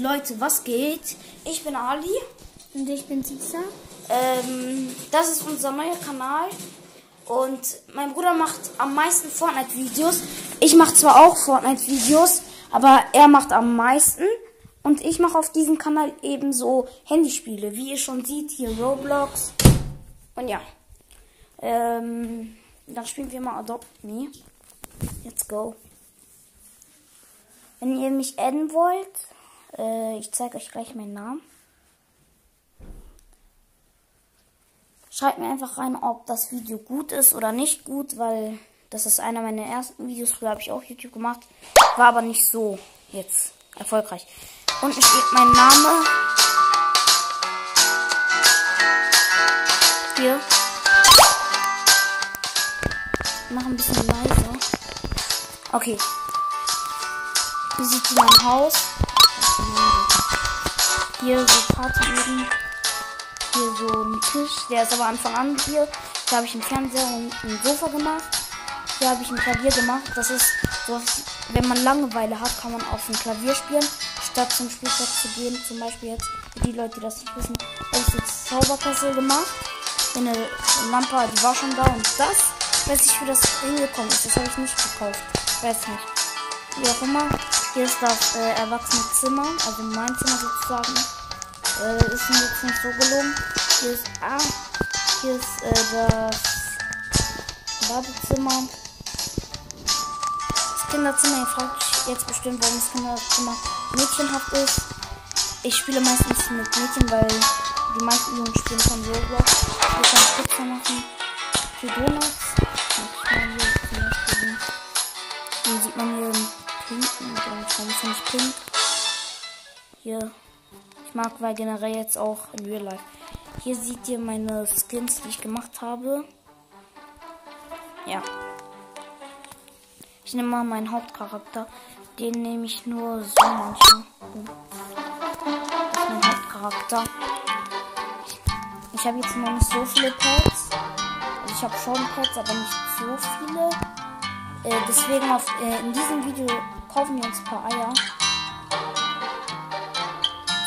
Leute, was geht? Ich bin Ali. Und ich bin Sisa. Ähm, das ist unser neuer Kanal. Und mein Bruder macht am meisten Fortnite-Videos. Ich mache zwar auch Fortnite-Videos, aber er macht am meisten. Und ich mache auf diesem Kanal ebenso Handyspiele. Wie ihr schon seht, hier Roblox. Und ja. Ähm, dann spielen wir mal Adopt Me. Let's go. Wenn ihr mich adden wollt, äh, ich zeige euch gleich meinen Namen. Schreibt mir einfach rein, ob das Video gut ist oder nicht gut, weil das ist einer meiner ersten Videos. Früher habe ich auch YouTube gemacht. War aber nicht so jetzt erfolgreich. Unten steht mein Name. Hier. Ich mache ein bisschen leiser. Okay. Hier sieht ihr mein Haus. Hier so Partyöden. Hier so ein Tisch. Der ist aber Anfang an hier. Da habe ich einen Fernseher und ein Sofa gemacht. Hier habe ich ein Klavier gemacht. Das ist so, wenn man Langeweile hat, kann man auf dem Klavier spielen, statt zum Spielplatz zu gehen. Zum Beispiel jetzt, für die Leute, die das nicht wissen, habe ich jetzt Zauberkessel gemacht. Eine Lampe, die war schon da. Und das, weiß ich, für das hingekommen ist. Das habe ich nicht gekauft. Weiß nicht. Wie auch immer. Hier ist das äh, erwachsene Zimmer, also mein Zimmer sozusagen. Äh, ist mir jetzt nicht so gelungen. Hier ist, ah, hier ist äh, das Badezimmer. Das Kinderzimmer, ihr fragt euch jetzt bestimmt, warum das Kinderzimmer mädchenhaft ist. Ich spiele meistens mit Mädchen, weil die meisten Jungen spielen von Roblox. Ich kann Pizza machen. Für Donuts. Hier sieht man hier pinken, warum ist nicht pink? Hier. Ich mag weil generell jetzt auch in Real Life. Hier seht ihr meine Skins, die ich gemacht habe. Ja. Ich nehme mal meinen Hauptcharakter. Den nehme ich nur so manchmal. Das ist mein Hauptcharakter. Ich habe jetzt noch nicht so viele Pets. Also ich habe schon Pets, aber nicht so viele. Äh, deswegen auf, äh, in diesem Video kaufen wir uns ein paar Eier.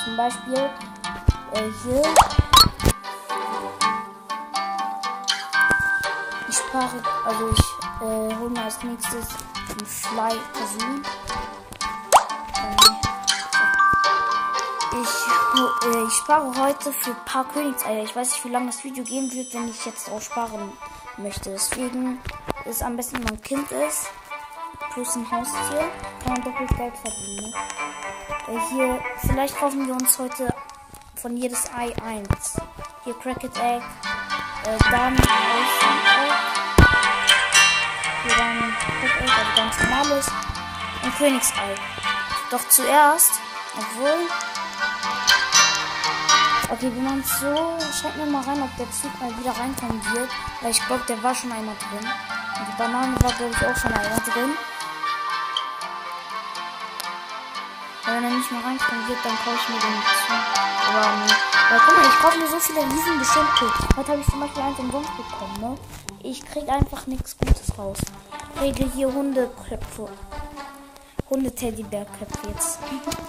Zum Beispiel äh, hier. Ich spare, also ich äh, hole mir als nächstes ein Fly Kazoo. Ich, äh, ich spare heute für ein paar Königseier. Ich weiß nicht, wie lange das Video gehen wird, wenn ich jetzt drauf sparen möchte. Deswegen ist am besten, wenn man ein Kind ist. Plus ein Haustier. Kann man doppelt Geld verdienen. Ne? Äh, hier, vielleicht kaufen wir uns heute von jedes Ei eins. Hier Cracket Egg. Äh, dann Ocean Egg. Hier dann Cracket Egg, also ganz normales. Und Königsei. Doch zuerst, obwohl. Okay, wenn man so. Schreibt mir mal rein, ob der Zug mal wieder reinkommen wird. Weil ich glaube, der war schon einmal drin. Und die Banane war, glaube ich, auch schon einmal drin. Wenn er nicht mehr reinkommen wird, dann kaufe ich mir den Zug. Aber nee. Weil guck mal, ich kaufe mir so viele riesen Geschenke. Heute habe ich zum Beispiel eins umsonst bekommen, ne? Ich krieg einfach nichts Gutes raus. Ich kriege hier Hundeköpfe. Hunde-Teddybär-Köpfe jetzt.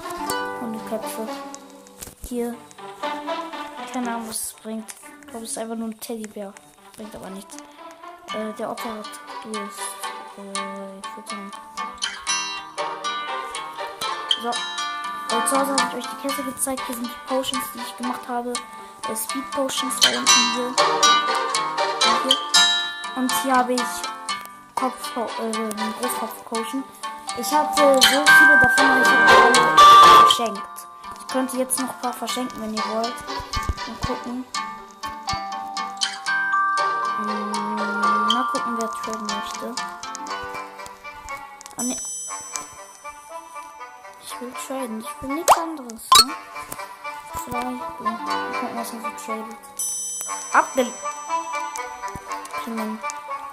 Hundeköpfe. Hier keine Ahnung, was es bringt. Ich glaube, es ist einfach nur ein Teddybär. Bringt aber nichts. Äh, der Otter hat durch. Äh, ich würde sagen. So. Äh, zu Hause habe ich euch die Kette gezeigt. Hier sind die Potions, die ich gemacht habe. Äh, Speed Potions da unten hier. hier. Und hier habe ich Kopf, äh, Großkopf Potion. Ich hatte so viele davon, aber ich habe alle verschenkt. Ich könnte jetzt noch ein paar verschenken, wenn ihr wollt. Mal gucken. Hm, mal gucken, wer traden möchte. Ah, ne. Ich will traden. Ich will nichts anderes, ne? Vielleicht. Mal gucken, was er so tradet. Abbild. Okay, mein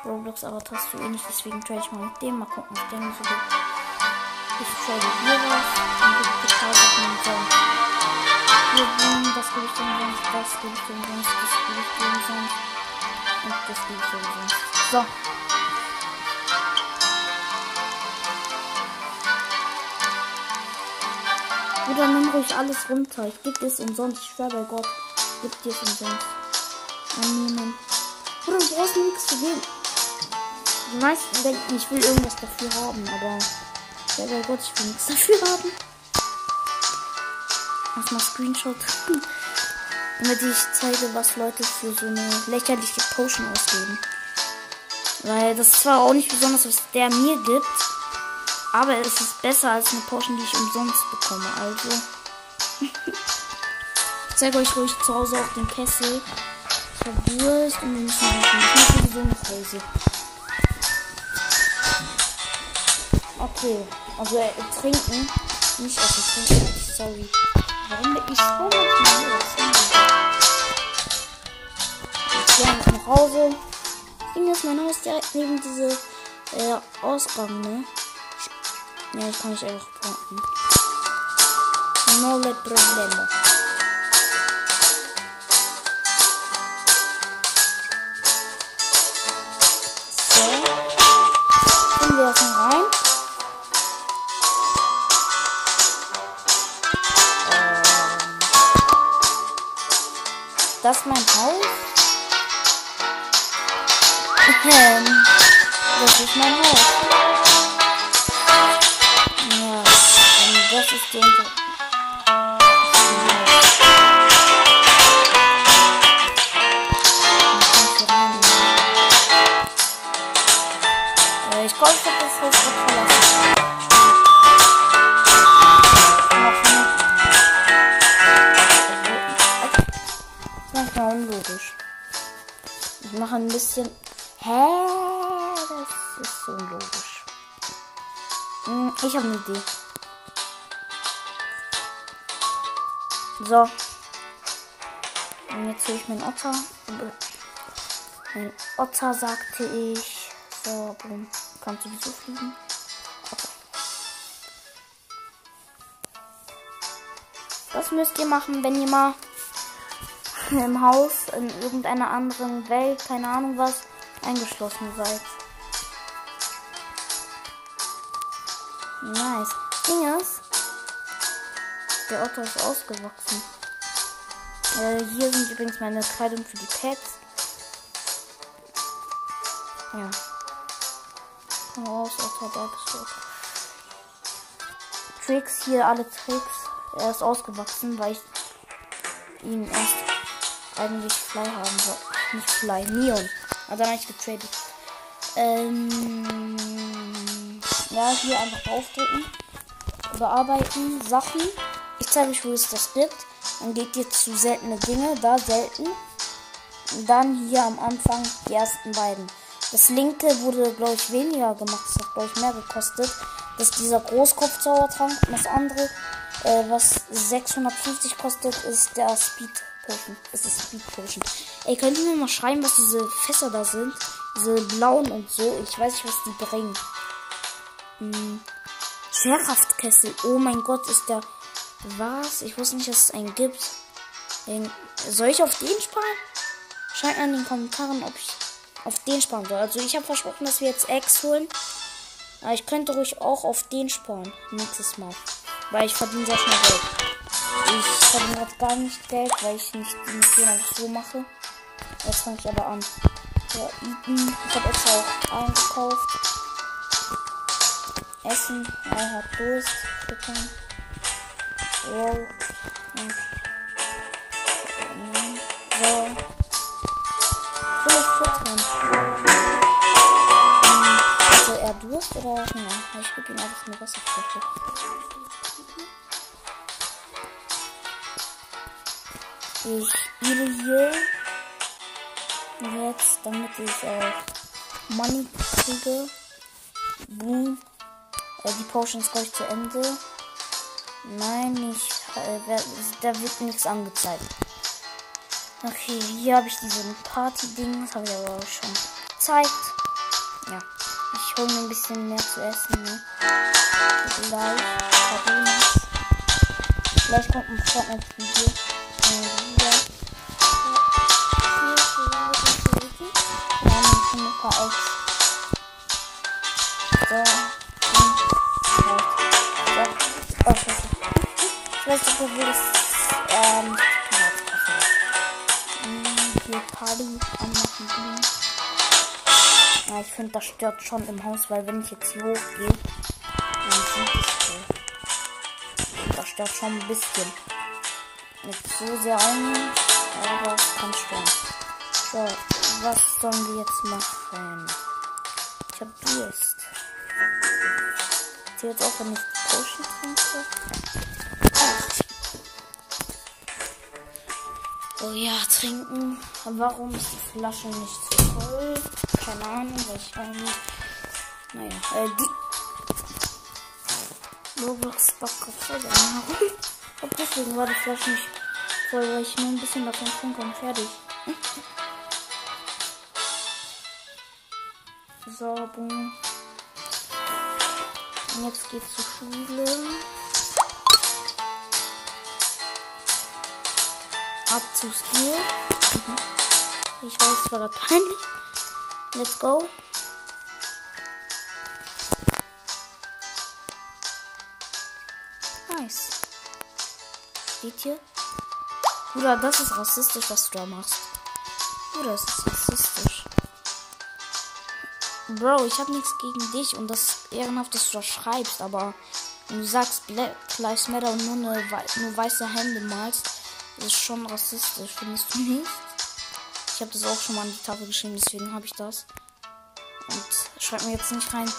Roblox Avatar ist so ähnlich, deswegen trade ich mal mit dem. Mal gucken, was der mir so gibt. Ich trade hier was. Und gibt auf meinen Sound. Hier, das gebe ich dem sonst, das gebe ich dem sonst, das gebe ich dem sonst. Und das gebe ich dem sonst. So. Bruder, nimm ruhig alles runter. Ich dir es umsonst. Ich schwöre bei Gott. Ich gebe dir es umsonst. Annehmen. Bruder, du brauchst nichts zu geben. Die meisten denken, ich will irgendwas dafür haben, aber ich schwöre bei Gott, ich will nichts dafür haben. Erstmal Screenshot. Damit ich zeige, was Leute für so eine lächerliche Potion ausgeben. Weil das ist zwar auch nicht besonders, was der mir gibt, aber es ist besser als eine Potion, die ich umsonst bekomme. Also. ich zeige euch ruhig zu Hause auf den Kessel. Durst und müssen machen. Ich muss sowieso nach Hause. Okay. Also äh, trinken. Nicht essen, trinken. Sorry. Warum bin ich so? Ich gehe nach Hause. Ding ist, mein Haus direkt neben diese äh, Ausgang, ne? Ja, ich kann nicht einfach parken. No le problemo. So. Wir erstmal rein. Ähm. Das ist mein Haus. Ähm, das ist mein Haus. Ist die Unter... Ich glaube, ich habe das gerade verlassen. Manchmal unlogisch. Ich mache ein bisschen. Hä? Das ist so unlogisch. Hm, Ich habe eine Idee. So. Und jetzt hole ich meinen Otter. Mein Otter sagte ich. So, boom. Kannst du so fliegen? Okay. Das müsst ihr machen, wenn ihr mal im Haus in irgendeiner anderen Welt, keine Ahnung was, eingeschlossen seid. Nice. Ding ist, der Otter ist ausgewachsen. Äh, hier sind übrigens meine Kleidung für die Pets. Ja. Komm raus, Otter, da bist du. Tricks, hier alle Tricks. Er ist ausgewachsen, weil ich ihn erst eigentlich Fly haben wollte. Nicht Fly, Neon. Aber dann habe ich getradet. Ähm, ja, hier einfach draufdrücken. Bearbeiten, Sachen. Ich zeige euch, wo es das gibt. Dann geht ihr zu seltene Dinge, da selten. Und dann hier am Anfang die ersten beiden. Das linke wurde, glaube ich, weniger gemacht. Das hat, glaube ich, mehr gekostet. Das ist dieser Großkopf-Zaubertrank. Und das andere, äh, was 650 kostet, ist der Speed Potion. Ist das Speed Potion. Ey, könnt ihr mir mal schreiben, was diese Fässer da sind? Diese blauen und so. Ich weiß nicht, was die bringen. Hm. Schwerkraftkessel. Oh mein Gott, ist der. Was? Ich wusste nicht, dass es einen gibt. Den... Soll ich auf den sparen? Schreibt mal in den Kommentaren, ob ich auf den sparen soll. Also ich habe versprochen, dass wir jetzt X holen. Aber ich könnte ruhig auch auf den sparen. Nächstes Mal. Weil ich verdiene sehr schnell Geld. Ich verdiene gerade gar nicht Geld, weil ich nicht Mission einfach so mache. Jetzt fange ich aber an. Ja. Ich habe extra auch eingekauft. Essen. Er hat Durst. Wow. So. Ich füttern? Hm, Also er Durst oder Hunger? Ich gebe ihm einfach eine Wasserflasche. Ich spiele hier jetzt, damit ich auch Money kriege. Boom. Äh, die Potion ist gleich zu Ende. Nein, ich, äh, da wird nichts angezeigt. Okay, hier habe ich diesen Party-Ding. Das habe ich aber auch schon gezeigt. Ja, ich hole mir ein bisschen mehr zu essen. Ne? Carbonas. Vielleicht kommt ein Fortnite-Video. Äh. Ja, kommen ein paar. So. Ob wir das. Ähm. Hm, Hier Party anmachen. Ja, ich finde, das stört schon im Haus, weil wenn ich jetzt hier hochgehe, dann sieht es so. Das stört schon ein bisschen. Nicht so sehr ein, aber es kann stören. So, was sollen wir jetzt machen? Ich hab Durst. Zählt auch, wenn ich Potion trinke? Oh ja, trinken. Warum ist die Flasche nicht so voll? Keine Ahnung, weil ich irgendwie. Naja, äh, die. Roblox Backe voll. Warum? Und deswegen war die Flasche nicht voll, weil ich nur ein bisschen davon trinke und fertig. So, boom. Und jetzt geht's zur Schule. Ab zu. Mhm. Ich weiß, es war peinlich. Let's go. Nice. Steht hier. Bruder, das ist rassistisch, was du da machst. Bruder, das ist rassistisch. Bro, ich habe nichts gegen dich und das ehrenhaft, dass du das schreibst, aber wenn du sagst Black Lives Matter und nur, eine, nur weiße Hände malst, das ist schon rassistisch, findest du nicht? Ich habe das auch schon mal an die Tafel geschrieben, deswegen habe ich das. Und schreib mir jetzt nicht rein,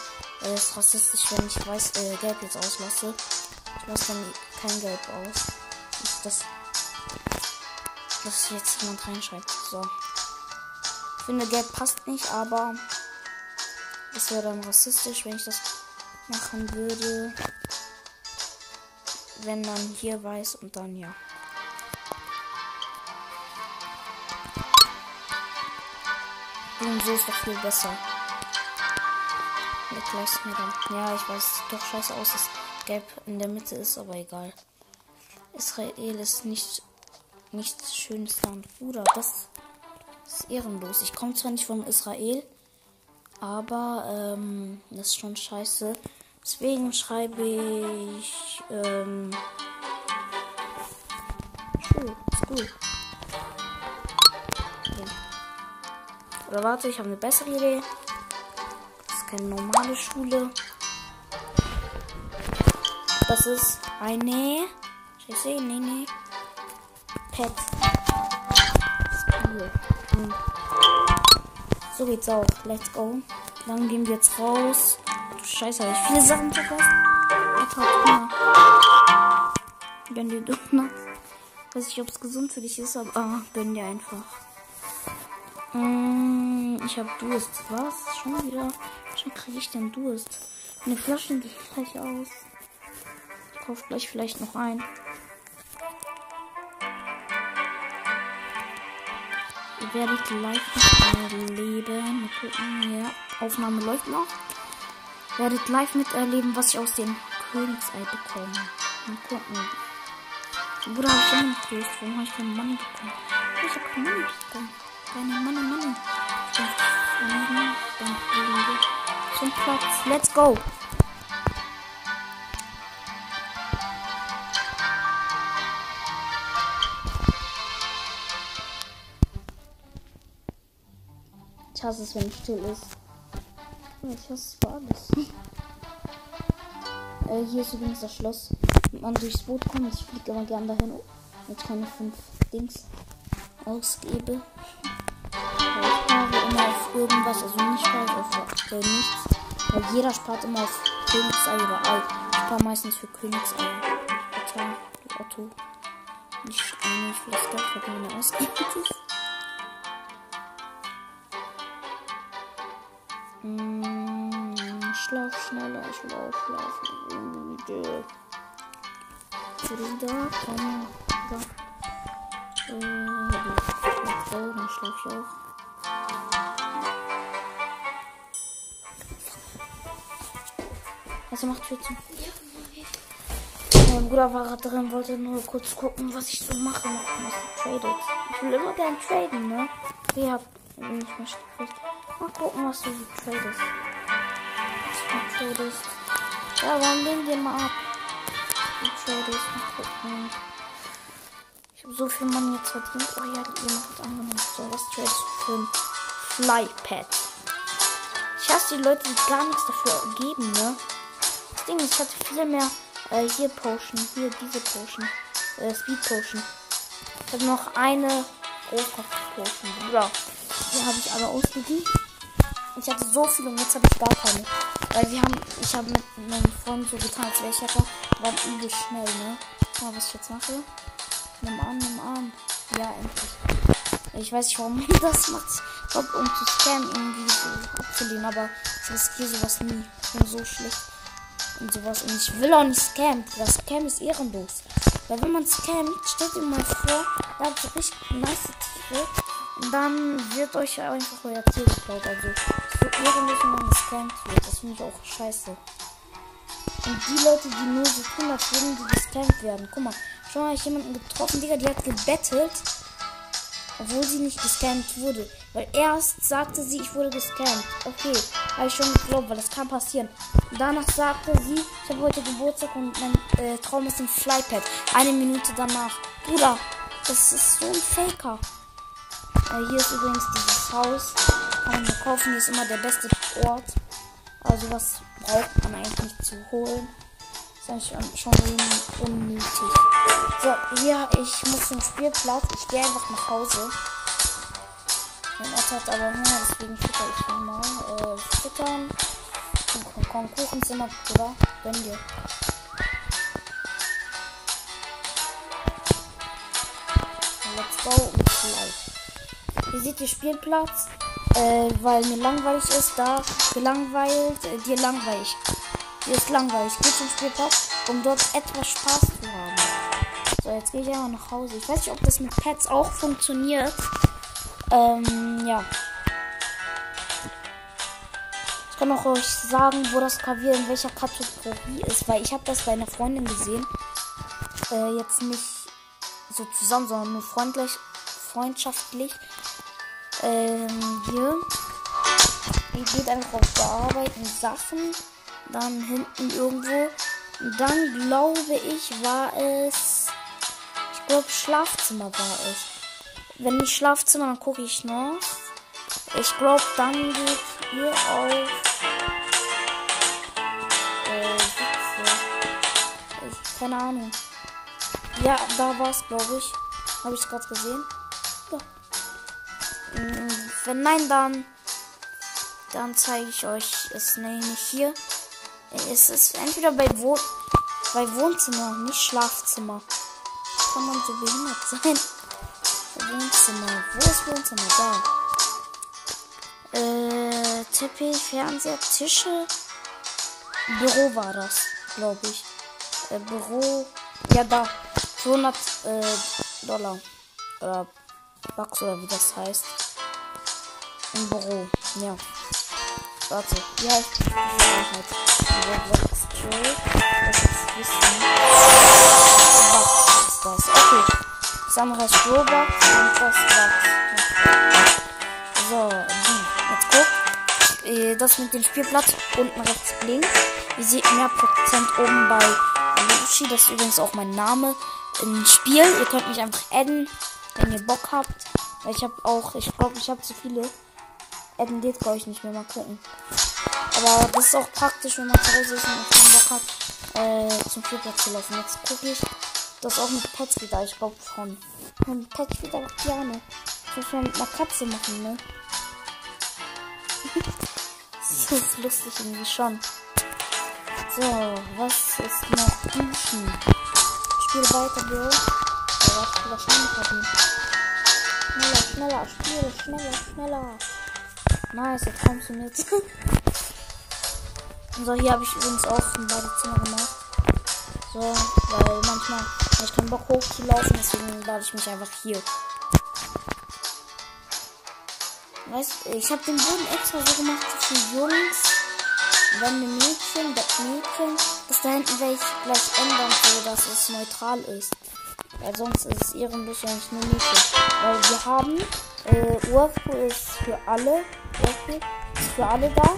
äh, es ist rassistisch, wenn ich weiß, äh, Gelb jetzt auslasse. Ich lasse dann kein Gelb aus. Ist das, dass jetzt jemand reinschreibt. So. Ich finde, Gelb passt nicht, aber das wäre dann rassistisch, wenn ich das machen würde. Wenn man hier weiß und dann ja. Und so ist doch viel besser. Mit dann. Ja, ich weiß, doch scheiße aus, dass Gelb in der Mitte ist, aber egal. Israel ist nicht nichts schönes Land. Bruder, das ist ehrenlos. Ich komme zwar nicht von Israel, aber ähm, das ist schon scheiße. Deswegen schreibe ich ähm, Schule, ist gut. Oder warte, ich habe eine bessere Idee. Das ist keine normale Schule. Das ist eine. Scheiße, nee, nee. Pet. School. Hm. So geht's auch. Let's go. Dann gehen wir jetzt raus. Du Scheiße, habe ich viele Sachen vergessen. Etwa Hunger. Gönn dir Donuts. Weiß nicht, ob es gesund für dich ist, aber ah, gönn dir einfach. Mm, ich habe Durst. Was? Schon wieder? Schon kriege ich den Durst. Eine Flasche geht gleich aus. Ich kaufe gleich vielleicht noch ein. Ihr werdet live. Mal gucken. Ja, Aufnahme läuft noch. Werdet live miterleben, was ich aus dem Königsei bekomme. Mal gucken. Bruder, habe ich immer noch Durst. Warum habe ich keinen Money bekommen? Ich habe keinen Money bekommen. Dann fliegen wir zum Platz. Let's go. Ich hasse es, wenn es still ist. Ich hasse es für alles. äh, hier ist übrigens das Schloss. Wenn man durchs Boot kommt, ich fliege immer gern dahin, wenn ich keine fünf Dings ausgebe. Irgendwas, also nicht spare ich auf äh, nichts. Weil jeder spart immer auf Königsei oder Ei. Ich spare meistens für Königsei. Total, du Otto. Nicht eigentlich für das Geld, was mir ist. Mm, Schlaf schneller, ich will auch schlafen. Müde. Bruder, komm. Da. Äh, dann schlaf ich auch. Also macht Tür zu. Mein Bruder war drin, wollte nur kurz gucken, was ich so mache. Was tradet. Ich will immer gern traden, ne? Ich hab nicht mehr gekriegt. Mal gucken, was du so tradest. Was du tradest. Ja, warum lehnen wir mal ab? Du Trades. Mal gucken. Ich habe so viel Money jetzt verdient. Oh ja, jemand hat angenommen. So, was tradest du für ein Flypad? Ich hasse die Leute, die gar nichts dafür geben, ne? Ding ich hatte viel mehr äh, hier Potion. Hier diese Potion. Äh, Speed Potion. Ich habe noch eine Rohkopf-Potion. Bruder. Die habe ich alle ausgegeben. Ich hatte so viel und jetzt habe ich gar keine. Weil wir haben, ich habe mit meinem Freund so getan, als wäre ich Hacker. War übel schnell, ne? Mal, was ich jetzt mache. Nimm an, nimm an. Ja, endlich. Ich weiß nicht, warum man das macht. Ich glaube, um zu scammen, irgendwie so abzulehnen. Aber ich riskiere sowas nie. Ich bin so schlecht und sowas. Und ich will auch nicht scammen. Das Scam ist ehrenlos. Weil wenn man scammt, stellt ihr mal vor, da habt ihr richtig nice Tiere. Und dann wird euch einfach euer Ziel geklaut. Also, es ehrenlos, wenn man gescammt wird. Das finde ich auch scheiße. Und die Leute, die nur so tun, als würden die gescammt werden. Guck mal, schon mal ich jemanden getroffen, Digga, die hat gebettelt obwohl sie nicht gescampt wurde. Weil erst sagte sie, ich wurde gescampt. Okay, habe ich schon geglaubt, weil das kann passieren. Danach sagte sie, ich habe heute Geburtstag und mein äh, Traum ist ein Flypad. Eine Minute danach. Bruder, das ist so ein Faker. Äh, hier ist übrigens dieses Haus. Kann man kaufen. Hier ist immer der beste Ort. Also was braucht man eigentlich nicht zu holen. Das ist schon unnötig. So, hier, ich muss zum Spielplatz. Ich gehe einfach nach Hause. Mein Otto hat aber Hunger, deswegen fütter ich ihn mal. Äh, füttern. Komm, komm, Kuchenzimmer, oder? Gönn dir. Let's go und live. Hier seht ihr Spielplatz, äh, weil mir langweilig ist. Da gelangweilt, äh, dir langweilig. Hier ist langweilig. Geh zum Spielplatz, um dort etwas Spaß zu haben. So, jetzt gehe ich einfach nach Hause. Ich weiß nicht, ob das mit Pets auch funktioniert. Ähm, ja. Ich kann auch euch sagen, wo das Klavier in welcher Kategorie ist, weil ich habe das bei einer Freundin gesehen. Äh, jetzt nicht so zusammen, sondern nur freundlich, freundschaftlich. Ähm, hier. Ihr geht einfach auf Bearbeiten Sachen dann hinten irgendwo. Und dann glaube ich, war es. Ich glaube, Schlafzimmer war es. Wenn nicht Schlafzimmer, dann gucke ich noch. Ich glaube, dann geht hier auf. Äh, keine Ahnung. Ja, da war es, glaube ich. Habe ich es gerade gesehen. Ja. Mm, wenn nein, dann. Dann zeige ich euch es nämlich hier. Es ist entweder bei, Wohn bei Wohnzimmer, nicht Schlafzimmer. Kann man so behindert sein? Wohnzimmer. Wo ist Wohnzimmer? Da. Äh, Teppich, Fernseher, Tische. Büro war das, glaube ich. Äh, Büro. Ja, da. 200 äh, Dollar. Oder Bucks oder wie das heißt. Im Büro. Ja. Warte. Wie heißt die Freiheit? Roblox Kill. Das ist Wissen. Was ist das? Okay. Das andere heißt Robux und das Bugs. So, die. Jetzt guck. Äh, Das mit dem Spielplatz unten rechts links. Ihr seht mehr Prozent oben bei Luchi. Das ist übrigens auch mein Name im Spiel. Ihr könnt mich einfach adden, wenn ihr Bock habt. Ich habe auch, ich glaube, ich habe zu viele. Adden geht, glaube ich, nicht mehr. Mal gucken. Aber das ist auch praktisch, wenn man zu Hause ist und keinen Bock hat, äh, zum Spielplatz zu laufen. Jetzt gucke ich, das auch mit Pets wieder. Ich glaube schon. Und Pets wieder gerne. Das muss man mit einer Katze machen, ne? das ist lustig irgendwie schon. So, was ist noch? Duschen. Spiel weiter, Bro. Ja, was wahrscheinlich haben. Schneller, schneller, spiel, schneller, schneller. Nice, jetzt kommst du mit. So, hier habe ich übrigens auch ein Badezimmer gemacht. So, weil manchmal habe ich keinen Bock hochzulaufen, deswegen lade ich mich einfach hier. Weißt ich habe den Boden extra so gemacht für Jungs, Wände Mädchen, Bett Mädchen. Das da hinten werde ich gleich ändern, so dass es neutral ist. Weil sonst ist es ehrenlos, wenn ich nur Mädchen. Weil wir haben, äh, Whirlpool ist für alle, Whirlpool ist für alle da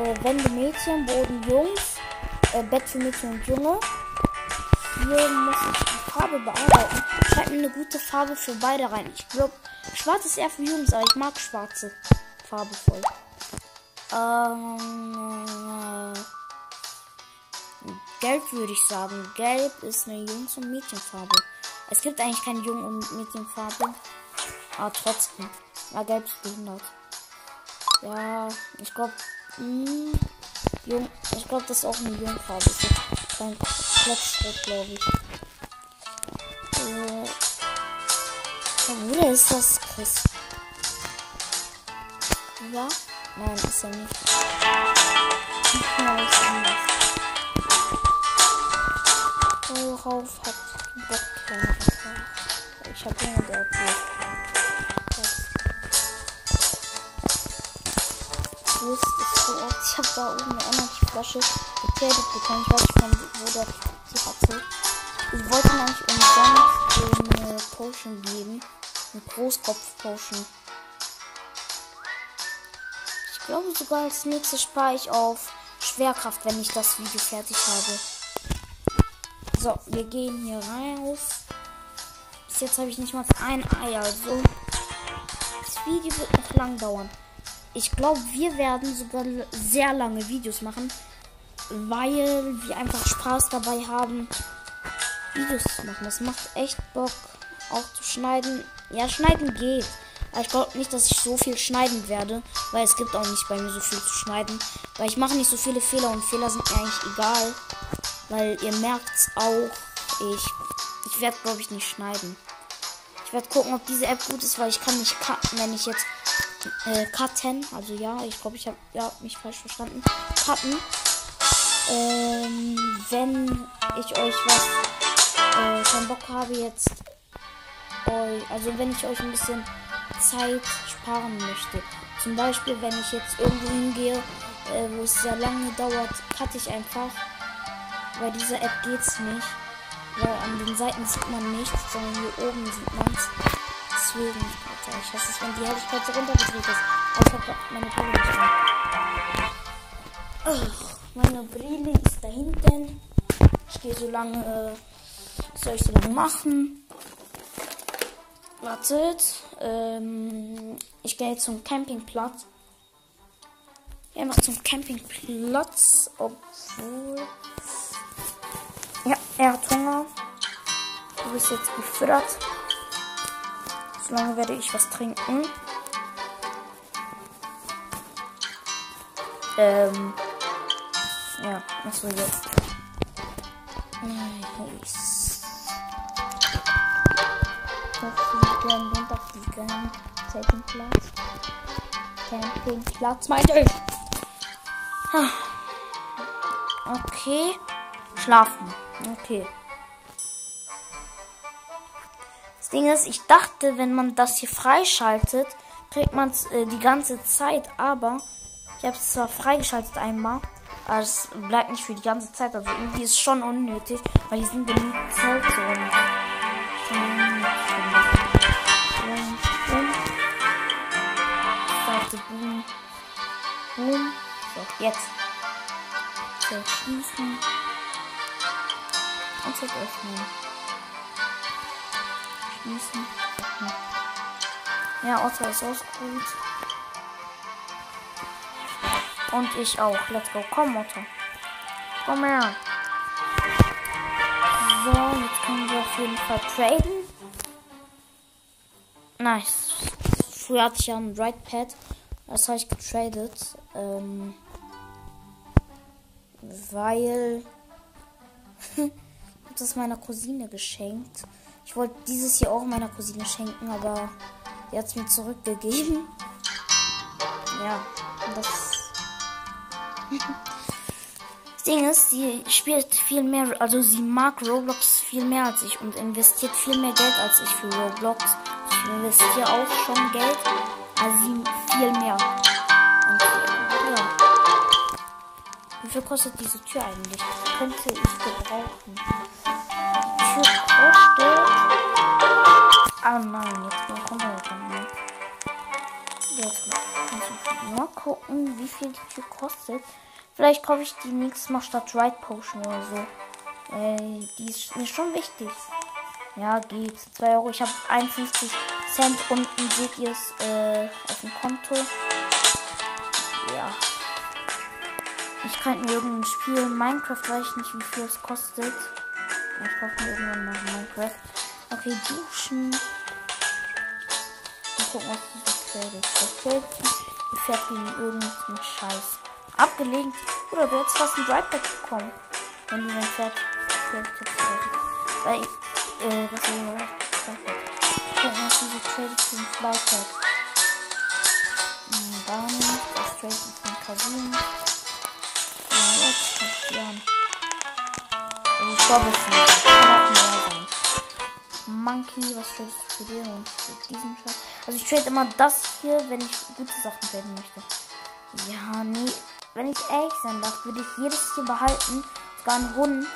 äh, Wände Mädchen, Boden Jungs, äh, Bett für Mädchen und Junge. hier muss ich die Farbe bearbeiten. Schreibt mir eine gute Farbe für beide rein. Ich glaube, schwarz ist eher für Jungs, aber ich mag schwarze Farbe voll. Ähm, äh, Gelb würde ich sagen. Gelb ist eine Jungs- und Mädchenfarbe. Es gibt eigentlich keine Jungen- und Mädchenfarbe. Aber trotzdem. Ja, Gelb ist behindert. Ja, ich glaube, Jung, ich glaube, das ist auch eine Jungfarbe. Das ist ein Platzrot, glaube ich. Äh, oder ist das Chris? Ja? Nein, ist er nicht. Ja, ist anders. Worauf hat Bock keine Ich habe ja der Wo vor Ort? Ich habe da oben eine Energy-Flasche getradet bekommen. Ich weiß nicht, von wo der sie hatte. Ich wollte mir eigentlich umsonst eine Potion geben. Eine Großkopf-Potion. Ich glaube sogar als nächstes spare ich auf Schwerkraft, wenn ich das Video fertig habe. So, wir gehen hier raus. Bis jetzt habe ich nicht mal ein Ei, also das Video wird noch lang dauern. Ich glaube, wir werden sogar sehr lange Videos machen, weil wir einfach Spaß dabei haben, Videos zu machen. Das macht echt Bock, auch zu schneiden. Ja, schneiden geht. Aber ich glaube nicht, dass ich so viel schneiden werde, weil es gibt auch nicht bei mir so viel zu schneiden. Weil ich mache nicht so viele Fehler und Fehler sind mir eigentlich egal. Weil ihr merkt es auch, ich, ich werde glaube ich nicht schneiden. Ich werde gucken, ob diese App gut ist, weil ich kann nicht cutten, wenn ich jetzt äh, cutten, also ja, ich glaube ich habe ja, mich falsch verstanden. Cutten. Ähm, wenn ich euch was äh, keinen Bock habe jetzt euch, also wenn ich euch ein bisschen Zeit sparen möchte. Zum Beispiel, wenn ich jetzt irgendwo hingehe, äh, wo es sehr lange dauert, cutte ich einfach. Bei dieser App geht's nicht. Weil an den Seiten sieht man nichts, sondern hier oben sieht man es. Deswegen, ich hasse es, wenn die Helligkeit so runtergedreht ist. Aber ich habe meine Brille nicht mehr. Ach, meine Brille ist da hinten. Ich gehe so lange. Äh, was soll ich so lange machen? Wartet. Ähm, ich gehe jetzt zum Campingplatz. Einfach zum Campingplatz, obwohl. Ja, er hat Hunger. Du bist jetzt gefüttert. Solange werde ich was trinken. Ähm. Ja, achso, jetzt. Nice. Hochfliegen, runterfliegen. Campingplatz. Campingplatz, meinte ich. Okay. Schlafen. Okay. Ding ist, ich dachte, wenn man das hier freischaltet, kriegt man es äh, die ganze Zeit, aber ich habe es zwar freigeschaltet einmal, aber es bleibt nicht für die ganze Zeit. Also irgendwie ist es schon unnötig, weil hier sind genug Zelte und. Boom, boom. So, jetzt. So. Und jetzt öffnen. Öffnen. Ja, Otto ist auch gut. Und ich auch. Let's go. Komm, Otto. Komm her. So, jetzt können wir auf jeden Fall traden. Nice. Früher hatte ich ja ein Right Pad. Das habe ich getradet. Ähm, weil das meiner Cousine geschenkt. Ich wollte dieses hier auch meiner Cousine schenken, aber die hat es mir zurückgegeben. Ja, das. Das Ding ist, sie spielt viel mehr, also sie mag Roblox viel mehr als ich und investiert viel mehr Geld als ich für Roblox. Ich investiere auch schon Geld, aber sie viel mehr. Und ja. Wie viel kostet diese Tür eigentlich? Könnte ich gebrauchen. Tür kostet. Ah nein, jetzt mal runtergegangen. Jetzt mal, mal gucken, wie viel die Tür kostet. Vielleicht kaufe ich die nächstes Mal statt Right Potion oder so. Ey, die ist mir schon wichtig. Ja, geht. 2 Euro. Ich habe 51 Cent. Unten seht ihr es äh, auf dem Konto. Ja. Ich kann irgendein Spiel. Minecraft weiß ich nicht, wie viel es kostet. Ich kaufe mir irgendwann mal Minecraft. Okay, duschen. Mal gucken, was dieses Trade ist. Das Trade fährt gegen irgendeinen Scheiß. Abgelenkt. Oder du hättest fast ein Driveback bekommen. Wenn du dein Pferd Weil, äh, was soll ich Gucken, was diese Trade für ein. Hm, gar nicht. Das Trade ist ein Kasin. Ja, jetzt ich lernen. Also, ich glaube es nicht. Kann auch. Monkey, was tradest du für den und für diesen Scheiß? Also ich trade immer das hier, wenn ich gute Sachen traden möchte. Ja, nee. Wenn ich ehrlich sein darf, würde ich jedes hier behalten. Sogar einen Hund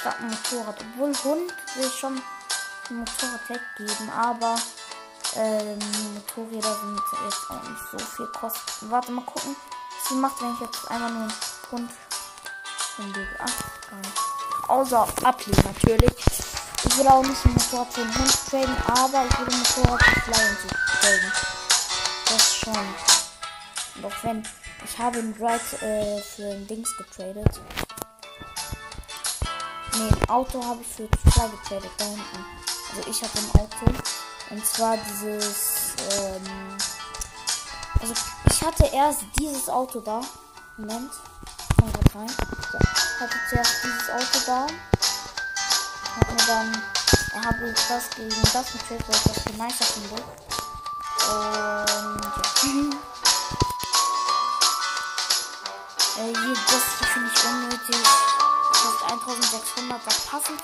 statt ein Motorrad. Obwohl Hund will ich schon ein Motorrad weggeben, aber ähm, Motorräder sind jetzt auch nicht so viel kosten. Warte mal gucken, was sie macht, wenn ich jetzt einmal nur einen Hund hinlege. Ach, gar nicht. Außer ablehnen natürlich. Ich will auch nicht ein Motorrad für einen Hund traden, aber ich ein Motorrad für Fly und so traden. Das schon. Doch wenn. Ich habe ein Ride äh, für ein Dings getradet. Ne, ein Auto habe ich für Fly getradet da hinten. Also ich habe ein Auto. Und zwar dieses. Ähm, also ich hatte erst dieses Auto da. Moment. Grad rein. So. Ich hatte zuerst dieses Auto da. Mir dann. Habe ich das gegen das weil ich das nicer finde. Und ja. Äh, hier, das finde ich unnötig. Das ist 1600. Da passen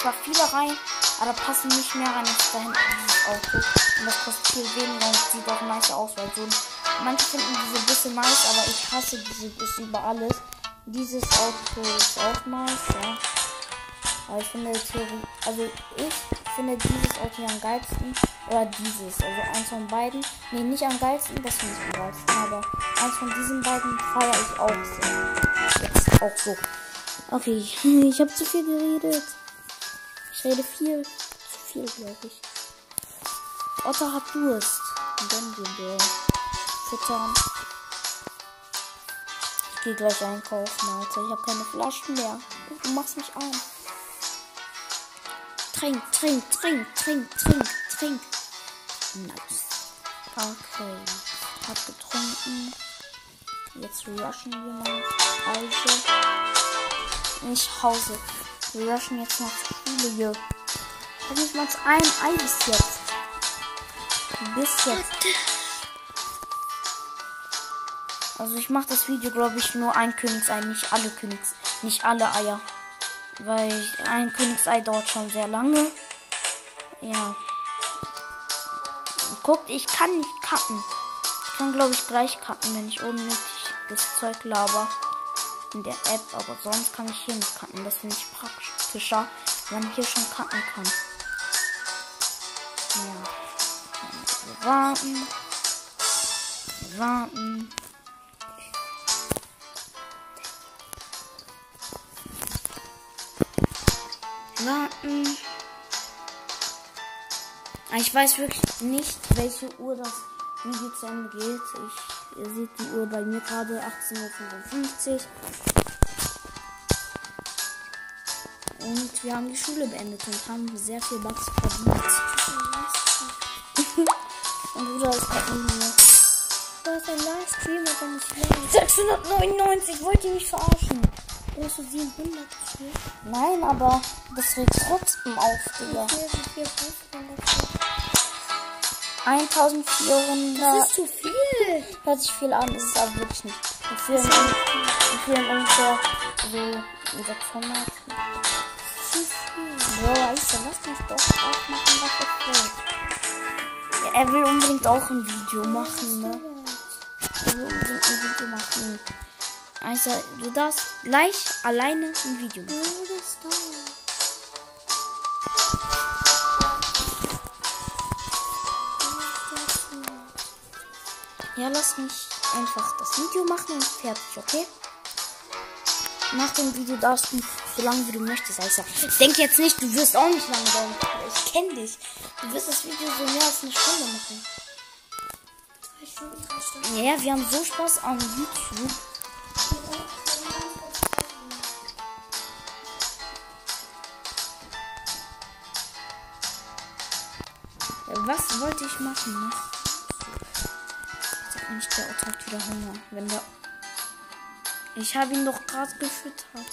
zwar viele rein, aber da passen nicht mehr rein als da hinten dieses Auto. Und das kostet viel weniger und sieht auch nice aus, weil so Manche finden diese Busse nice, aber ich hasse diese Busse über alles. Dieses Auto ist auch nice, ja. Aber ich finde Theorie, also ich finde dieses Auto am geilsten. Oder dieses, also eins von beiden. Ne, nicht am geilsten, das finde ich am geilsten, aber eins von diesen beiden feiere ich auch sehr. Jetzt auch so. Okay, ich habe zu viel geredet. Ich rede viel, zu viel, glaube ich. Otto hat Durst. Dann gehen wir füttern. Ich gehe gleich einkaufen, Alter. Ich habe keine Flaschen mehr. Du machst mich an. Trink, trink, trink, trink, trink, trink. Nice. Okay. Hat getrunken. Jetzt rushen wir mal. Also. Ich hause. Wir rushen jetzt noch Schule hier. Hab nicht mal ein Ei bis jetzt. Bis jetzt. Also ich mache das Video, glaube ich, nur ein Königsei, nicht alle Königs, nicht alle Eier. Weil ein Königsei dauert schon sehr lange. Ja. Guckt, ich kann nicht cutten. Ich kann, glaube ich, gleich cutten, wenn ich unnötiges Zeug laber. In der App, aber sonst kann ich hier nicht cutten. Das finde ich praktischer, wenn man hier schon cutten kann. Ja. Warten. warten. Ich weiß wirklich nicht, welche Uhr das Video zu Ende geht. Ich, ihr seht die Uhr bei mir gerade 18.55 Uhr. Und wir haben die Schule beendet und haben sehr viel Bugs verdient. und Bruder ist gerade mir. Du hast ein Livestream, aber nicht live. 699, wollt ihr mich verarschen? Brauchst du 700 dafür? Nein, aber das regt trotzdem auf, Digga. Wie viel brauchst du denn dafür? 1400. Das ist zu viel. Hört sich viel an, ist es aber wirklich nicht. Wir fehlen, wir fehlen ungefähr so 600. Zu viel. Bro, Alter, lass mich doch aufmachen, was ich will. Ja, er will unbedingt auch ein Video machen, ne? Er will unbedingt ein Video machen. Also, du darfst gleich alleine ein Video machen. Ja, lass mich einfach das Video machen und fertig, okay? nach dem Video darfst du so lange wie du möchtest. Also, ich denke jetzt nicht, du wirst auch nicht lange dauern. Ich kenne dich. Du wirst das Video so mehr als eine Stunde machen. Stunden. Ja, wir haben so Spaß an YouTube. Was wollte ich machen? Ne? Nicht, der Otto hat wieder Hunger. Wenn der. Ich habe ihn doch gerade gefüttert.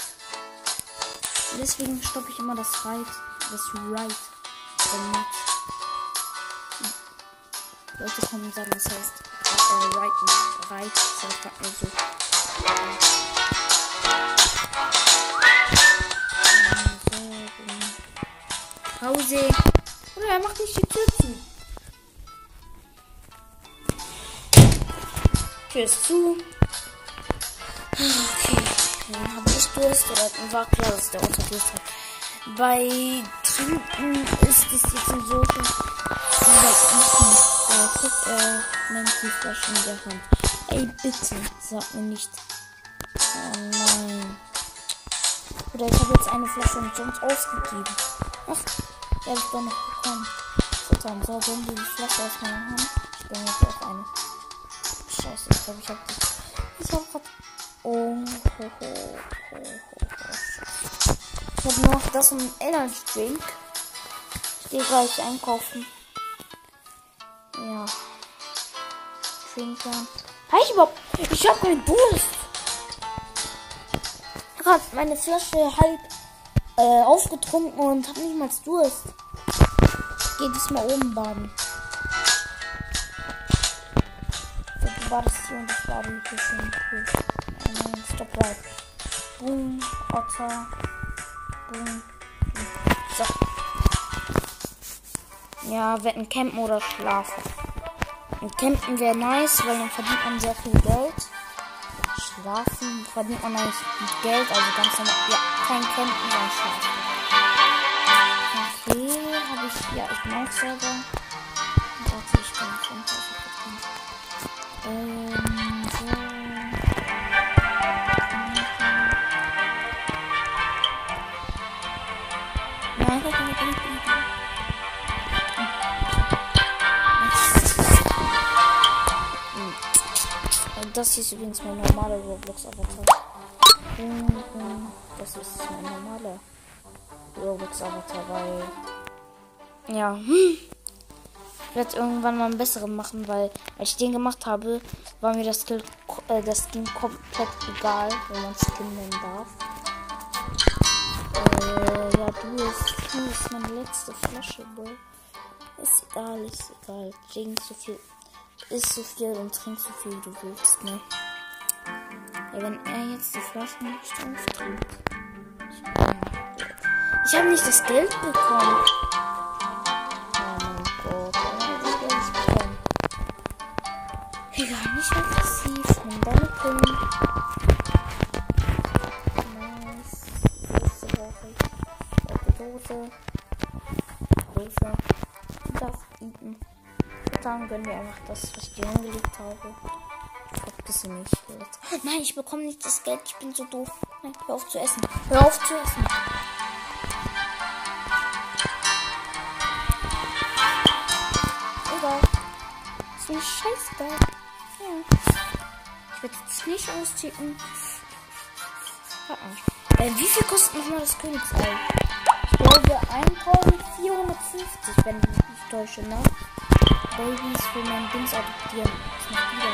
Deswegen stoppe ich immer das Right. Das Right. Damit. Leute kommen und sagen, das heißt äh, Right nicht Right. Tür ist zu. Okay. Dann habe ich Durst. Oder war klar, dass der Otto Durst hat. Bei Trinken ist es jetzt so. Essen. Äh, guckt, er nimmt die Flasche in der Hand. Ey, bitte, sag mir nicht. Oh nein. Oder ich habe jetzt eine Flasche umsonst ausgegeben. Ach, die habe ich doch noch bekommen. Verdammt, so, wenn die Flasche aus meiner Hand. Ich bin jetzt auf eine. Scheiße, glaube, ich habe. Ich habe gerade. Oh, ho, ho, ho, ho. Ich habe noch das und Energy Drink. Ich gehe gleich einkaufen. Ja. Trinken. Habe ich überhaupt. Ich habe keinen Durst. Ich habe meine Flasche halb äh, aufgetrunken und habe nicht mal Durst. Ich gehe diesmal oben baden. Du badest hier und ich bade hier schön cool. Oh nein, Stop right. Boom, Otter. Boom. So. Ja, wetten campen oder schlafen. Und campen wäre nice, weil dann verdient man sehr viel Geld. Schlafen verdient man eigentlich Geld, also ganz normal. Ja, kein Campen, sondern Schlafen. Kaffee habe ich, ja, ich auch selber. Das hier ist übrigens mein normaler Roblox-Avatar. Das ist mein normaler Roblox-Avatar, weil. Ja. werde irgendwann mal einen besseren machen, weil als ich den gemacht habe, war mir das Skill, äh, das Skin komplett egal, wenn man Skin nennen darf. Äh, ja, du ist, du ist meine letzte Flasche, Bro. Ist egal, ist egal. Trink so viel, isst so viel und trink so viel du willst, ne? Ja, wenn er jetzt die Flasche nicht auftrinkt. Ich habe nicht das Geld bekommen. Oh mein Gott, Egal, nicht aggressiv. Nimm deine Pillen. Nice. Nächste Woche. Zweite Dose. Dose. Du darfst eaten. Dann gönnen wir einfach das, was ich dir hingelegt habe. Ich glaube, das ist nicht jetzt. Nein, ich bekomme nicht das Geld. Ich bin so doof. Nein, hör auf zu essen. Hör auf zu essen. Egal. Ist mir scheißegal. Ja. Ich werde jetzt nicht austicken. Äh, wie viel kostet nochmal das Königsei? Ich glaube 1450, wenn ich mich täusche, ne? Babys für mein Dings adoptieren. Das macht wieder.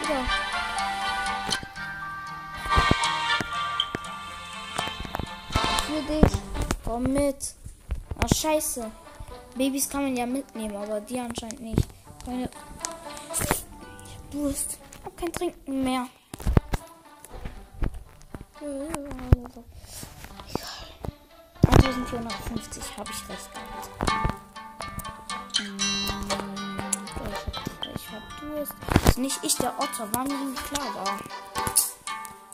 Wieder. Für dich. Komm mit. Ah, scheiße. Babys kann man ja mitnehmen, aber die anscheinend nicht. Meine. Durst. Ich hab kein Trinken mehr. Egal. 1450 habe ich recht gehabt. Ich hab Durst. Ist nicht ich der Otter, war mir nicht klar war.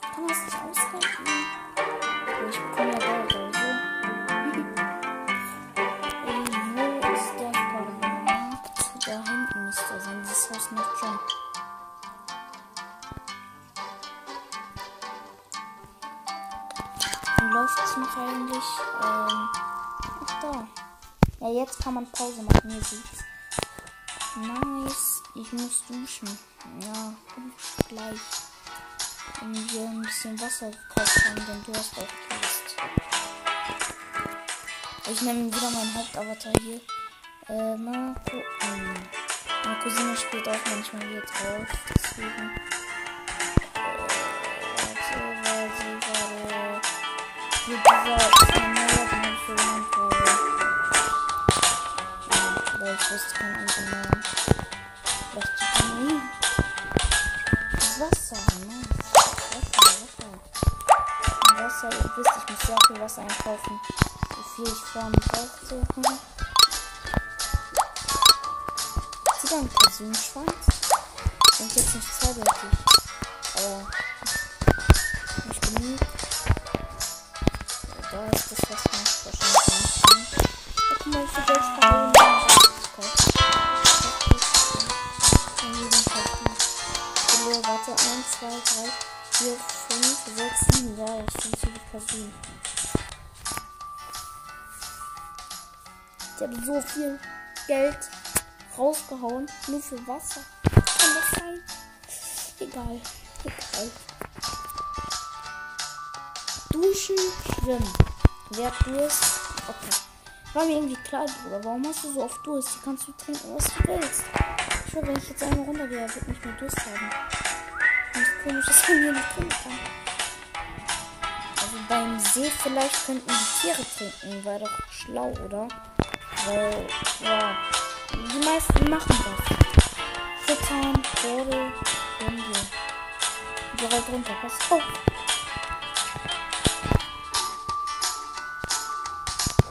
Kann man das nicht ausrechnen? Ich bekomme kann man Pause machen. Sieht's. Nice. Ich muss duschen. Ja, gleich. Wenn wir ein bisschen Wasser gekauft haben, denn du hast auch Durst. Ich nehme wieder meinen Hauptavatar hier. Äh, mal gucken. Meine Cousine spielt auch manchmal hier drauf. Deswegen. Äh, warte, sie gerade. Hier dieser Brauchte. Hm. Sieht ein Personenschwanz? Sind jetzt nicht zweideutig. So viel Geld rausgehauen. Nur für Wasser. Kann das sein? Egal. Egal. Duschen, schwimmen. Wer Durst? Okay. War mir irgendwie klar, Bruder. Warum hast du so oft Durst? Hier kannst du trinken, was du willst. Ich schwöre, wenn ich jetzt einmal runtergehe, wird nicht mehr Durst haben. Und komisch, dass man hier nicht trinken kann. Also beim See vielleicht könnten die Tiere trinken. Wäre doch schlau, oder? Weil, ja. Die meisten machen das. Füttern, Borde, Hunde. Direkt runter, pass auf.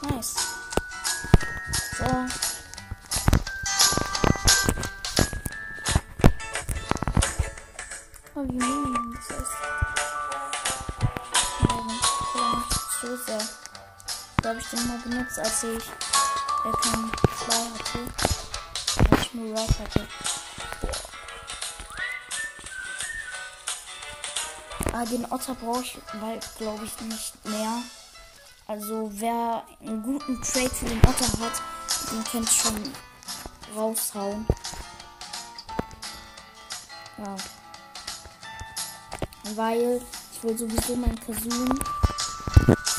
Nice. So. Oh, wie mean das ist. Nein, so sehr. Da habe ich den mal benutzt, als ich er keinen Fly hatte. Als ich nur Rap hatte. Ah, den Otter brauche ich, glaube ich nicht mehr. Also wer einen guten Trade für den Otter hat, den könnt ihr schon raushauen. Ja. Weil ich will sowieso meinen Kazoo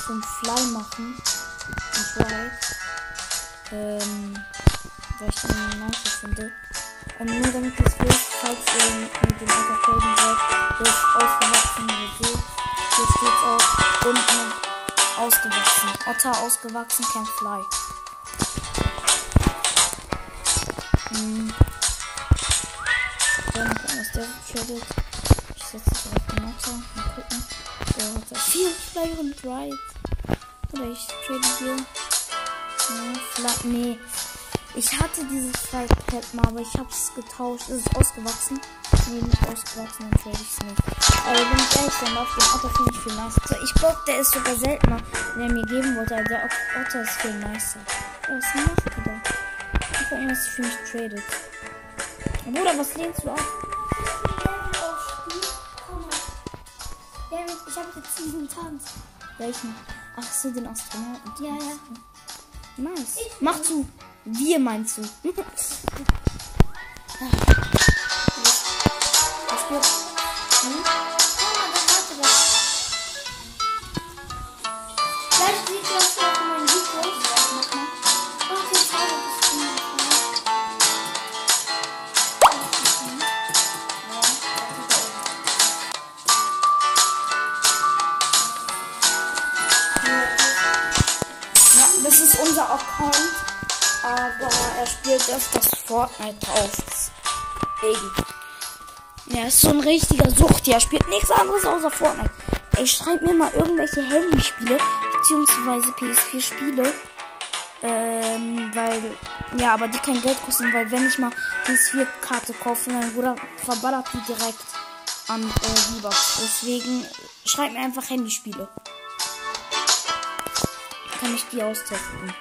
zum Fly machen. Und Ride. Ähm, weil ich den nice finde. Und nur damit es wisst, falls ihr mit dem Otter traden wollt, ist ausgewachsen oder so. Hier steht's auch unten ausgewachsen. Otter ausgewachsen, kein Fly. Hm. Dann gucken, was der tradet. Ich setze auf den Otter. Mal gucken. Der hat da vier Fly und Ride. Oder ich trade hier. Nee. Ich hatte dieses Fly-Pad mal, aber ich habe es getauscht. Es ist ausgewachsen. Nee, nicht ausgewachsen, dann ich es nicht. Aber wenn ich ehrlich bin, auf den Otter finde ich viel nicer. Ich glaube, der ist sogar seltener, den er mir geben wollte. Aber der Otter ist viel nicer. Was macht er da? Ich mich, was für mich tradet. Bruder, was lehnst du auf? Ich habe jetzt diesen Tanz. Welchen? Ach so, den Astronauten. Ja, ja. Nice. Mach zu. Wir meinst du? Fortnite drauf. Deswegen. Er ist so ein richtiger Sucht. Er spielt nichts anderes außer Fortnite. Ey, schreib mir mal irgendwelche Handyspiele, beziehungsweise PS4-Spiele. Ähm, weil, ja, aber die kein Geld kosten, weil wenn ich mal PS4-Karte kaufe, mein Bruder verballert die direkt an äh. Deswegen schreib mir einfach Handyspiele. Kann ich die austesten.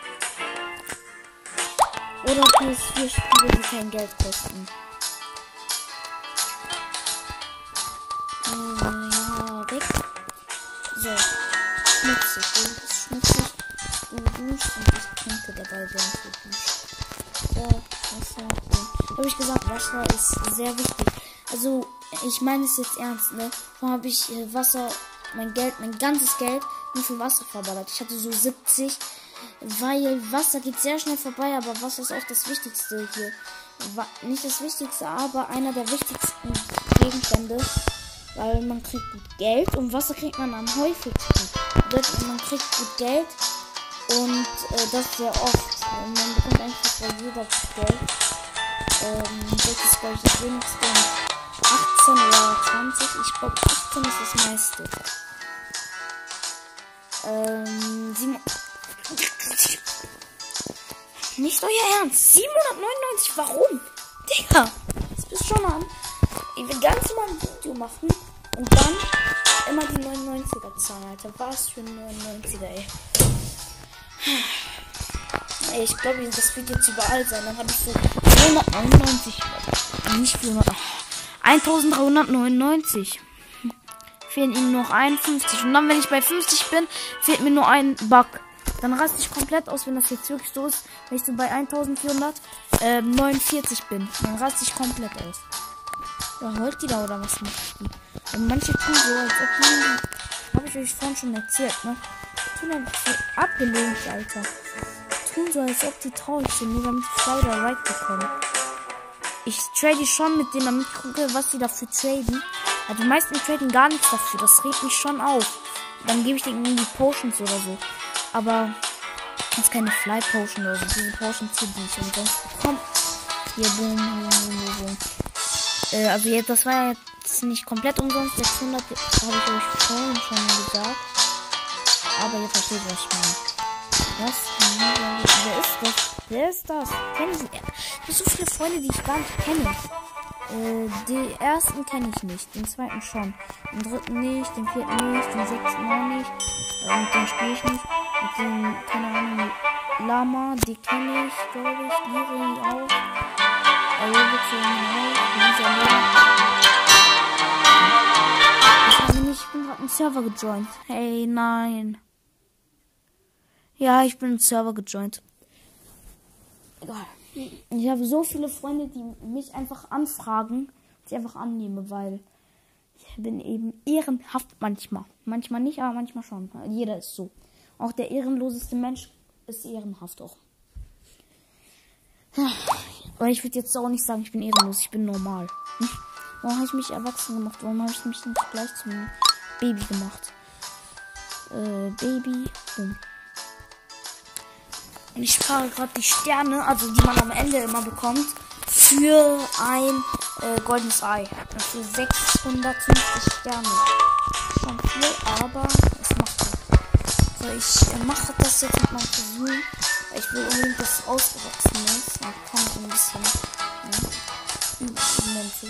Oder PS4-Spiele, die kein Geld kosten. Äh, ja, weg. So. Mütze, das ist und ich trinke dabei während wir duschen. So, Wasser. So. Habe ich gesagt, Wasser ist sehr wichtig. Also, ich meine es jetzt ernst, ne? Warum habe ich äh, Wasser, mein Geld, mein ganzes Geld nur für Wasser verballert? Ich hatte so 70, weil Wasser geht sehr schnell vorbei, aber Wasser ist auch das Wichtigste hier. Wa nicht das Wichtigste, aber einer der wichtigsten Gegenstände, weil man kriegt gut Geld und Wasser kriegt man am häufigsten. Bedeutet, man kriegt gut Geld und äh, das sehr oft. Und man bekommt eigentlich bei jeder Geld. Ähm, das ist, glaube ich, das wenigste. 18 oder 20. Ich glaube, 18 ist das meiste. Ähm, 7. Nicht euer Ernst. 799. Warum? Digga. Das bist schon an. Ich will ganz normal ein Video machen. Und dann immer die 99er zahlen, Alter. Was für ein 99er, ey. ich glaube, das wird jetzt überall sein. Dann habe ich so 499. Nicht 400. 1399. Fehlen ihnen noch 51. Und dann, wenn ich bei 50 bin, fehlt mir nur ein Bug. Dann raste ich komplett aus, wenn das jetzt wirklich so ist. Wenn ich so bei 1449 bin, dann raste ich komplett aus. Ja, holt die da oder was macht die? Und manche tun so, als ob die. Habe ich euch vorhin schon erzählt, ne? Tun einfach so abgelehnt, Alter. Tun so, als ob die traurig sind, nur damit ich Fly oder Right bekomme. Ich trade schon mit denen, damit ich gucke, was die dafür traden. Also die meisten traden gar nichts dafür. Das regt mich schon auf. Dann gebe ich denen irgendwie Potions oder so. Aber ist keine Fly Potion oder so. Diese Potions hier, die ich umsonst bekomme. Hier, boom, boom, boom, boom. Äh, also jetzt, das war jetzt nicht komplett umsonst. 600 habe ich euch vorhin schon gesagt. Aber ihr versteht, was ich meine. Was? Wer ist das? Wer ist das? Kenn ich nicht. Ich habe so viele Freunde, die ich gar nicht kenne. Äh, den ersten kenne ich nicht, den zweiten schon. Den dritten nicht, den vierten nicht, den sechsten auch nicht. Äh, mit dem spiele ich nicht. Mit dem, keine Ahnung, Lama, die kenne ich, glaube ich. Liri auch. Aerobic auch. Lisa Ich habe nicht, ich bin gerade einen Server gejoint. Hey, nein. Ja, ich bin einen Server gejoint. Egal. Ich habe so viele Freunde, die mich einfach anfragen, die ich einfach annehme, weil ich bin eben ehrenhaft manchmal. Manchmal nicht, aber manchmal schon. Jeder ist so. Auch der ehrenloseste Mensch ist ehrenhaft auch. Aber ich würde jetzt auch nicht sagen, ich bin ehrenlos, ich bin normal. Warum habe ich mich erwachsen gemacht? Warum habe ich mich nicht gleich zum Baby gemacht? Äh, Baby. Boom. Und ich spare gerade die Sterne, also die man am Ende immer bekommt, für ein äh, goldenes Ei. Für 650 Sterne. Schon viel, aber es macht was. So, ich mache das jetzt mit meinem Versuch. Ich will unbedingt, dass es ausgewachsen ist. Dann kann ich ein bisschen ja, hinzu.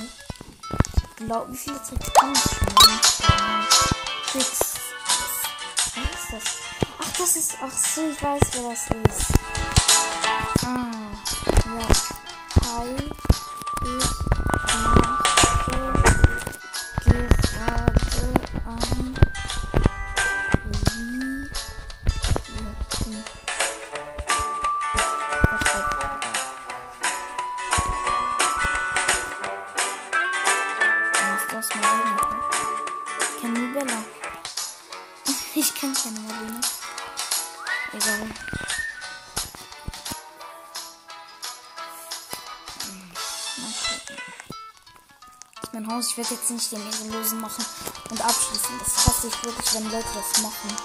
Ich glaube, wie viele Zeit kann ich schon? Fix. Was ist das? Ach, das ist. Ach so, ich weiß, wer das ist. Ah, ja. Ich jetzt nicht den Ehrenlosen machen und abschließen. Das hasse ich wirklich, wenn Leute das machen.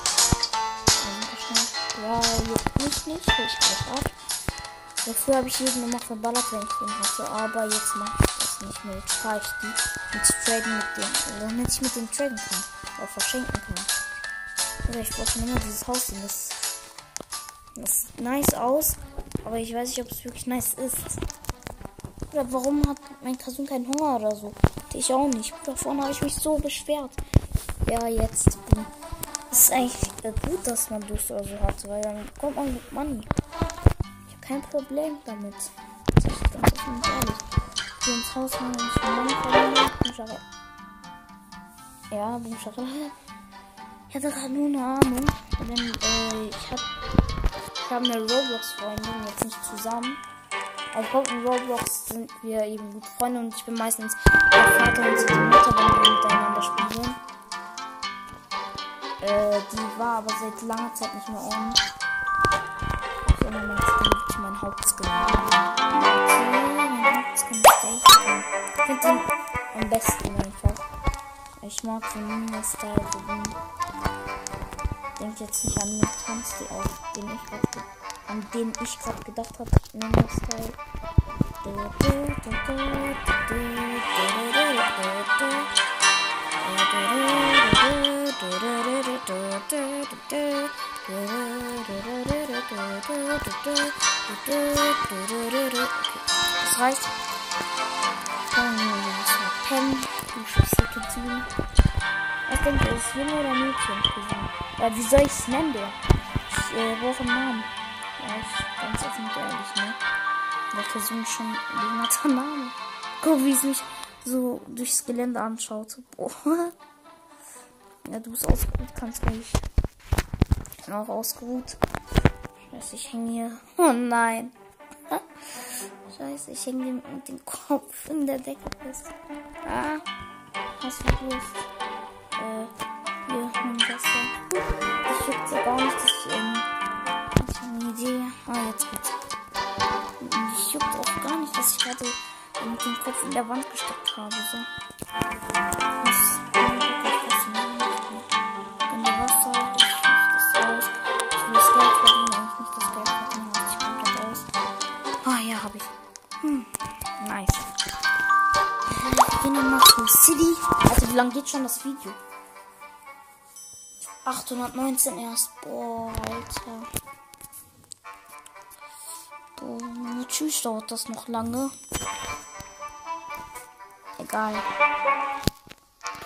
Ja, juckt mich nicht. Ich gleich ab. Ja, früher habe ich jeden immer verballert, wenn ich den hatte. Aber jetzt mache ich das nicht mehr. Jetzt fahre ich die mit Traden mit denen. Damit ich mit denen traden kann. Auch verschenken kann. Oder ich brauche immer dieses Haus sehen. Das, das sieht nice aus. Aber ich weiß nicht, ob es wirklich nice ist. Oder warum hat mein Kasun keinen Hunger oder so? Ich auch nicht. Davon habe ich mich so beschwert. Ja, jetzt. Es ist eigentlich äh, gut, dass man Durst oder so hat, weil dann kommt man mit Money. Ich habe kein Problem damit. Das ist ganz offen ehrlich. Ich gehe ins Haus, wenn ich Money verliere. Ja, Bumscharre. Ich hatte gerade nur eine Ahnung. Denn äh, ich hab. Ich habe eine Roblox-Freundin, jetzt nicht zusammen. Ich in Roblox sind wir eben gute Freunde und ich bin meistens der Vater und die Mutter, wenn wir miteinander spielen. Äh, die war aber seit langer Zeit nicht mehr on. Ich immer mein Skin zu meinem Hauptskin. Okay, mein Hauptskin ist der. Ich finde den am besten einfach. Ich mag so Ninja-Style. Denkt jetzt nicht an den Tanz, auf den ich gerade an den ich gerade gedacht habe. Ninja-Style. Das reicht. Dann pennen. Die Schüsse ziehen. Was denkt ihr, ist Junge oder Mädchen? Ja, wie soll ich es nennen, der? Ich äh, brauche einen Namen. Ich ganz offen und ehrlich, ne? Der Person schon netter Name. Guck, wie es mich so durchs Gelände anschaut. Boah. Ja, du bist ausgeruht, kannst ruhig. Ich bin auch ausgeruht. Scheiße, ich hänge hier. Oh nein. Scheiße, ich hänge mit dem Kopf in der Decke fest. Ah, hast du Lust? Äh, hier, nimm das da. Ich juckt gar nicht, dass ich, ähm, habe eine Idee. Ah, jetzt geht's. Ich juckt auch gar nicht, dass ich gerade mit dem Kopf in der Wand gesteckt habe, so. Das Wasser, ich. Hm, nice. Wir gehen nochmal zu City. Also wie lange geht schon das Video? 819 erst. Boah, Alter. Boah, tschüss, dauert das noch lange. Egal.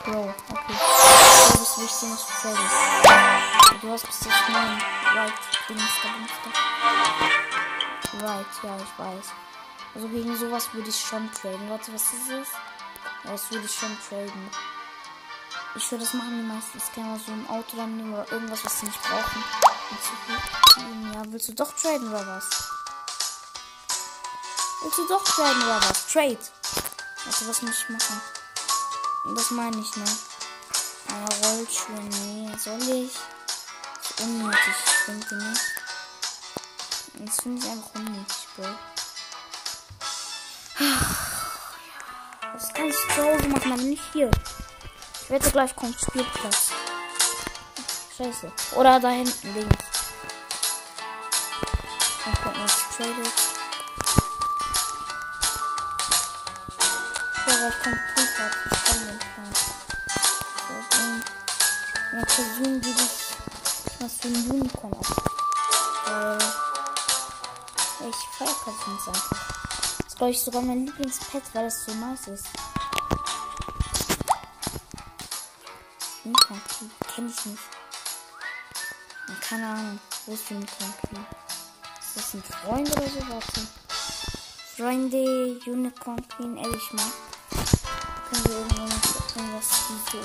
Bro, okay. Du bist wichtig, nicht Travis. Du hast bis jetzt neun. Right, Dingster, Dingster. Right, ja, ich weiß. Also gegen sowas würde ich schon traden. Warte, was ist es? Ja, das würde ich schon traden. Ich würde das machen, die meisten Scammer so ein Auto dann nehmen oder irgendwas, was sie nicht brauchen. Ja, willst du doch traden oder was? Willst du doch traden oder was? Trade. Warte, was muss ich machen? Das meine ich, ne? Ah, Rollschuhe, nee, soll ich? Das ist unnötig, ich nicht. Das finde ich einfach unnötig, Bro. Das kann ich zu Hause machen, aber nicht hier. Ich wette gleich kommt Spielplatz. Scheiße. Oder da hinten links. Noch tradet. Ja, ich kann Ich kann den So, eine Person, die dich was für ein Unicorn ab. Weil ich feiere Cousins einfach. Das ist, glaube ich, sogar mein Lieblingspet, weil es so nice ist. Unicorn kenne ich nicht. Keine Ahnung. Wo ist Unicorn Ist das ein Freund oder so? Warte. Freunde, Unicorn Queen, ehrlich mal. Können wir irgendwo noch irgendwas diese äh,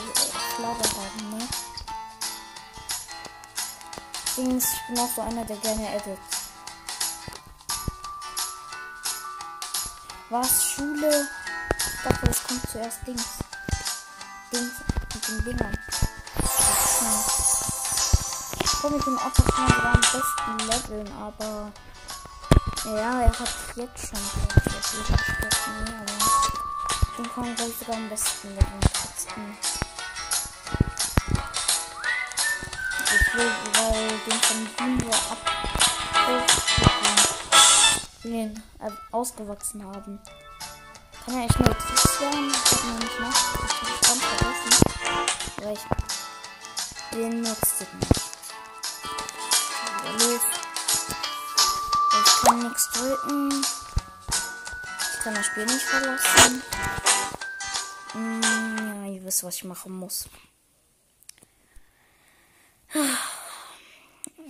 Flagge haben, ne? Dings, ich bin auch so einer, der gerne edit. Was? Schule? Ich dachte, es kommt zuerst Dings. Dings mit den Dingern. Ich komme mit dem Otto schon sogar am besten leveln, aber. Ja, er hat jetzt schon das Widersprechen, nee, aber. Ich kann gleich sogar am besten leveln trotzdem. Ich will, weil den von Junior ab den äh, ausgewachsen haben. Kann ja echt nur Tricks werden. Ich noch nicht nach. Ich hab ganz vergessen. Aber ich benutze den nicht. Los. Ich kann nichts drücken. Ich kann das Spiel nicht verlassen. Ja, ihr wisst, was ich machen muss.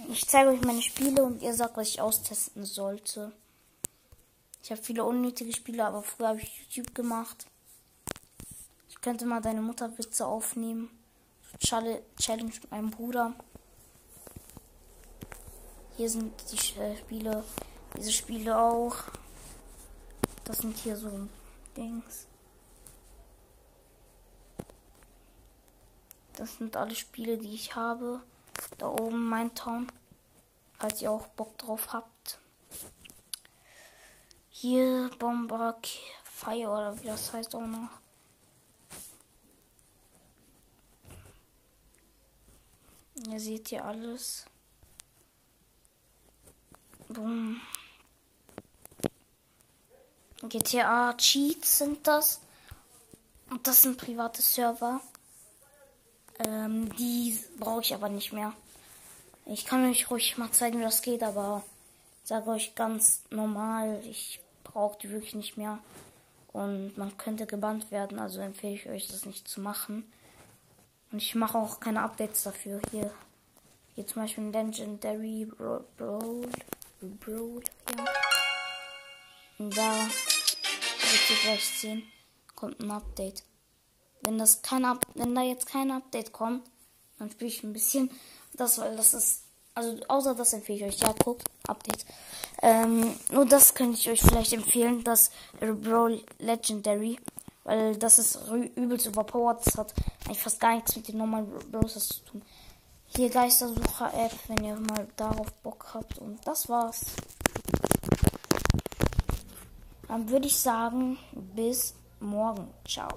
Ich zeige euch meine Spiele und ihr sagt, was ich austesten sollte. Ich habe viele unnötige Spiele, aber früher habe ich YouTube gemacht. Ich könnte mal deine Mutterwitze aufnehmen. Challenge mit meinem Bruder. Hier sind die äh, Spiele, diese Spiele auch. Das sind hier so Dings. Das sind alle Spiele, die ich habe. Da oben mein Town. Falls ihr auch Bock drauf habt. Hier Bomber Fire oder wie das heißt auch noch. Ihr seht hier alles. Boom. GTA Cheats sind das. Und das sind private Server. Ähm, die brauche ich aber nicht mehr. Ich kann euch ruhig mal zeigen, wie das geht, aber sage euch ganz normal, ich brauche die wirklich nicht mehr. Und man könnte gebannt werden, also empfehle ich euch, das nicht zu machen. Und ich mache auch keine Updates dafür. Hier, hier zum Beispiel Legendary Brawl. Brawl, ja. Und da wird ihr gleich sehen, kommt ein Update. Wenn das kein Up wenn da jetzt kein Update kommt, dann spiele ich ein bisschen das, weil das ist, also außer das empfehle ich euch. Ja, guckt, Update. Ähm, nur das könnte ich euch vielleicht empfehlen, das Brawl Legendary, weil das ist übelst überpowered. Das hat eigentlich fast gar nichts mit den normalen Browsers zu tun. Hier Geistersucher-App, wenn ihr mal darauf Bock habt. Und das war's. Dann würde ich sagen, bis morgen. Ciao.